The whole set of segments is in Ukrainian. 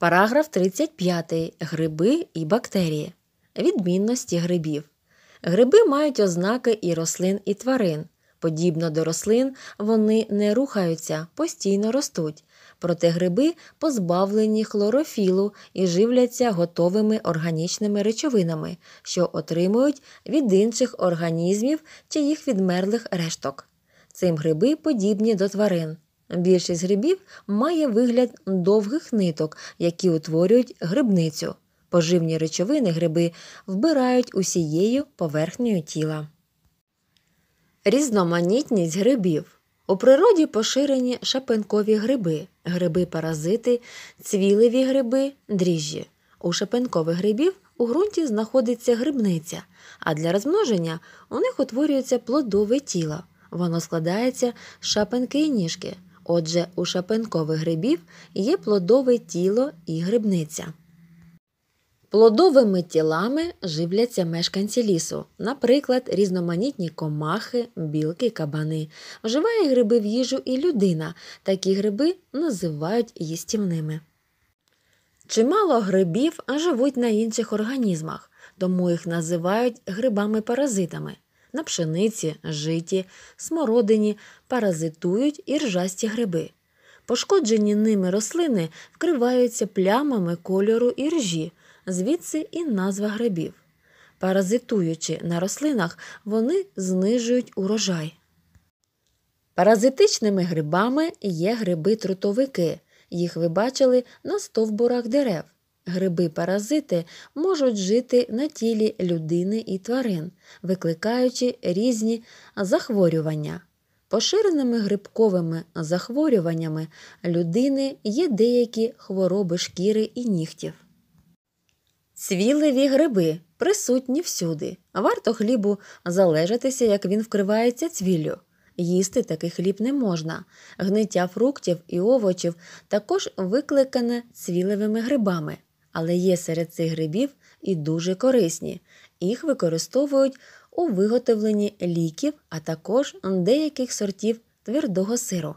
Параграф 35. Гриби і бактерії. Відмінності грибів. Гриби мають ознаки і рослин, і тварин. Подібно до рослин, вони не рухаються, постійно ростуть. Проте гриби позбавлені хлорофілу і живляться готовими органічними речовинами, що отримують від інших організмів чи їх відмерлих решток. Цим гриби подібні до тварин. Більшість грибів має вигляд довгих ниток, які утворюють грибницю. Поживні речовини гриби вбирають усією поверхнею тіла. Різноманітність грибів. У природі поширені шапенкові гриби, гриби-паразити, цвіливі гриби, дріжджі. У шапенкових грибів у ґрунті знаходиться грибниця, а для розмноження у них утворюється плодове тіло. Воно складається з шапенки і ніжки. Отже, у шапенкових грибів є плодове тіло і грибниця. Плодовими тілами живляться мешканці лісу, наприклад, різноманітні комахи, білки, кабани. Вживає гриби в їжу і людина. Такі гриби називають їстівними. Чимало грибів живуть на інших організмах, тому їх називають грибами-паразитами. На пшениці, житі, смородині паразитують і ржасті гриби. Пошкоджені ними рослини вкриваються плямами кольору іржі, звідси і назва грибів. Паразитуючи на рослинах, вони знижують урожай. Паразитичними грибами є гриби-трутовики. Їх ви бачили на стовбурах дерев. Гриби-паразити можуть жити на тілі людини і тварин, викликаючи різні захворювання. Поширеними грибковими захворюваннями людини є деякі хвороби шкіри і нігтів. Цвіливі гриби присутні всюди. Варто хлібу залежатися, як він вкривається цвіллю. Їсти такий хліб не можна. Гниття фруктів і овочів також викликане цвіливими грибами, але є серед цих грибів і дуже корисні. Їх використовують у виготовленні ліків, а також деяких сортів твердого сиру.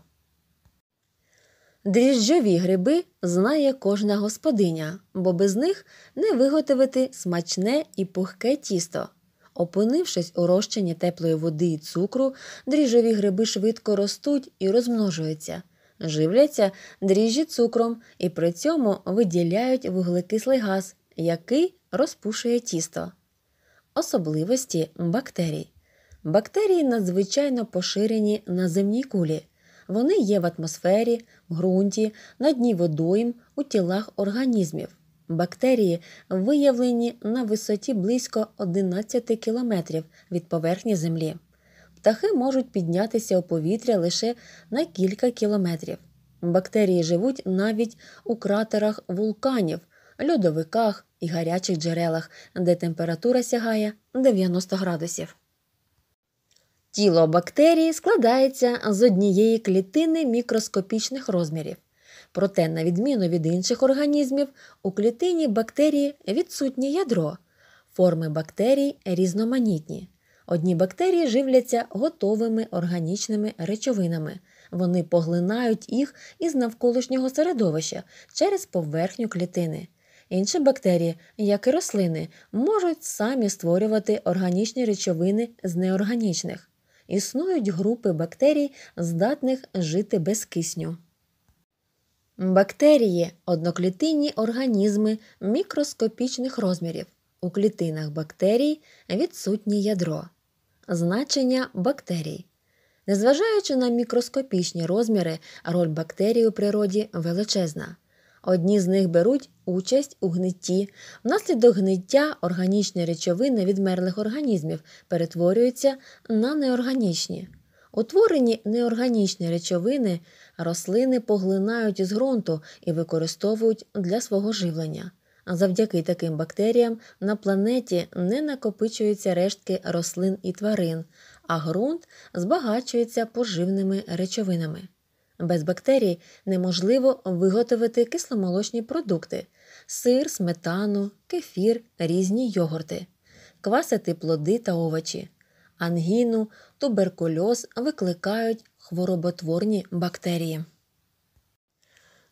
Дріжджові гриби знає кожна господиня, бо без них не виготовити смачне і пухке тісто. Опинившись у розчині теплої води і цукру, дріжджові гриби швидко ростуть і розмножуються, живляться дріжджі цукром і при цьому виділяють вуглекислий газ, який розпушує тісто. Особливості бактерій. Бактерії надзвичайно поширені на земній кулі. Вони є в атмосфері, в ґрунті, на дні водойм, у тілах організмів. Бактерії виявлені на висоті близько 11 кілометрів від поверхні Землі. Птахи можуть піднятися у повітря лише на кілька кілометрів. Бактерії живуть навіть у кратерах вулканів, льодовиках і гарячих джерелах, де температура сягає 90 градусів. Тіло бактерії складається з однієї клітини мікроскопічних розмірів. Проте, на відміну від інших організмів, у клітині бактерії відсутнє ядро. Форми бактерій різноманітні. Одні бактерії живляться готовими органічними речовинами. Вони поглинають їх із навколишнього середовища через поверхню клітини. Інші бактерії, як і рослини, можуть самі створювати органічні речовини з неорганічних. Існують групи бактерій, здатних жити без кисню. Бактерії одноклітинні організми мікроскопічних розмірів. У клітинах бактерій відсутнє ядро. Значення бактерій. Незважаючи на мікроскопічні розміри, роль бактерій у природі величезна. Одні з них беруть участь у гнитті. Внаслідок гниття органічні речовини відмерлих організмів перетворюються на неорганічні. Утворені неорганічні речовини рослини поглинають із ґрунту і використовують для свого живлення. Завдяки таким бактеріям на планеті не накопичуються рештки рослин і тварин, а ґрунт збагачується поживними речовинами. Без бактерій неможливо виготовити кисломолочні продукти сир, сметану, кефір, різні йогурти, квасити плоди та овочі. Ангіну, туберкульоз викликають хвороботворні бактерії.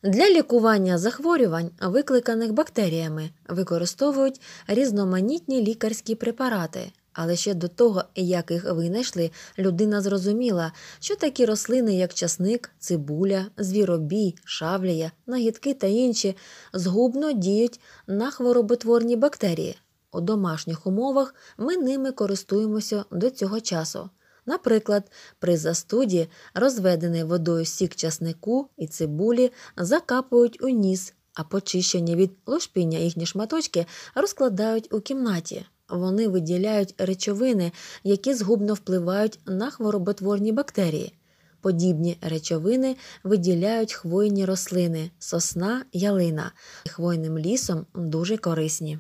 Для лікування захворювань, викликаних бактеріями, використовують різноманітні лікарські препарати. Але ще до того, як їх винайшли, людина зрозуміла, що такі рослини, як часник, цибуля, звіробій, шавлія, нагідки та інші, згубно діють на хвороботворні бактерії. У домашніх умовах ми ними користуємося до цього часу. Наприклад, при застуді розведений водою сік часнику і цибулі закапують у ніс, а почищені від лошпіння їхні шматочки розкладають у кімнаті. Вони виділяють речовини, які згубно впливають на хвороботворні бактерії. Подібні речовини виділяють хвойні рослини, сосна, ялина. Хвойним лісом дуже корисні.